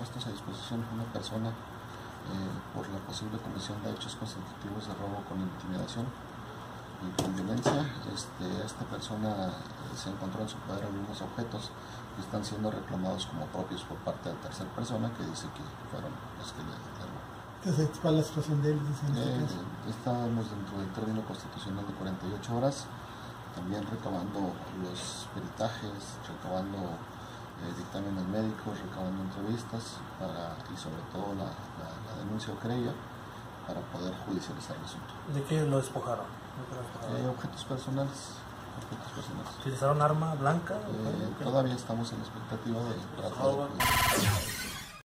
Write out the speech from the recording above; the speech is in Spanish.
puestos a disposición una persona eh, por la posible comisión de hechos constitutivos de robo con intimidación y con violencia. Este, esta persona eh, se encontró en su poder algunos objetos que están siendo reclamados como propios por parte de tercera persona que dice que fueron los que le robó. Entonces, ¿cuál es la situación de él? Este Eh, estábamos dentro del término constitucional de 48 horas, también recabando los peritajes, recabando dictámenes médicos, recabando entrevistas para, y sobre todo la, la- la denuncia o querella para poder judicializar el asunto. ¿De qué lo despojaron? Eh, objetos personales, objetos personales. ¿Utilizaron arma blanca? Eh, todavía estamos en la expectativa de tratar de-